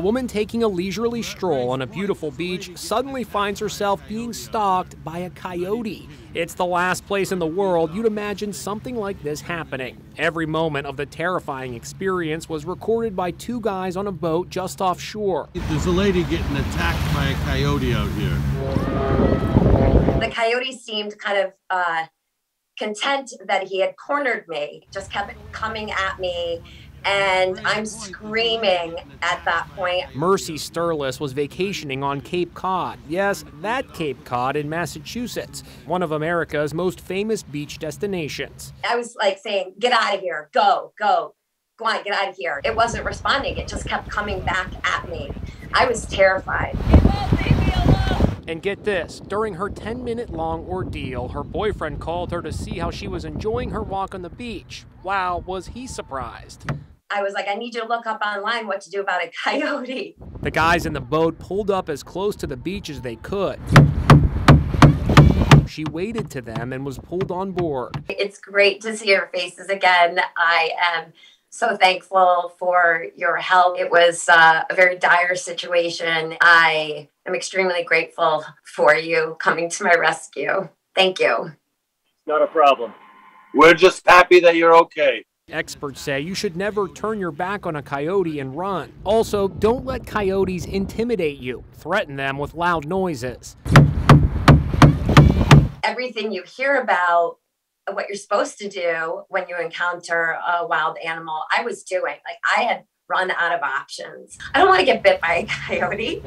A woman taking a leisurely stroll on a beautiful beach suddenly finds herself being stalked by a coyote. It's the last place in the world you'd imagine something like this happening. Every moment of the terrifying experience was recorded by two guys on a boat just offshore. There's a lady getting attacked by a coyote out here. The coyote seemed kind of uh, content that he had cornered me, just kept coming at me. And I'm screaming at that point. Marcy Sterlis was vacationing on Cape Cod. Yes, that Cape Cod in Massachusetts, one of America's most famous beach destinations. I was like saying, Get out of here, go, go, go on, get out of here. It wasn't responding, it just kept coming back at me. I was terrified. And get this during her 10 minute long ordeal, her boyfriend called her to see how she was enjoying her walk on the beach. Wow, was he surprised! I was like, I need you to look up online what to do about a coyote. The guys in the boat pulled up as close to the beach as they could. She waded to them and was pulled on board. It's great to see your faces again. I am so thankful for your help. It was uh, a very dire situation. I am extremely grateful for you coming to my rescue. Thank you. Not a problem. We're just happy that you're okay. Experts say you should never turn your back on a coyote and run. Also, don't let coyotes intimidate you. Threaten them with loud noises. Everything you hear about what you're supposed to do when you encounter a wild animal, I was doing. Like I had run out of options. I don't want to get bit by a coyote.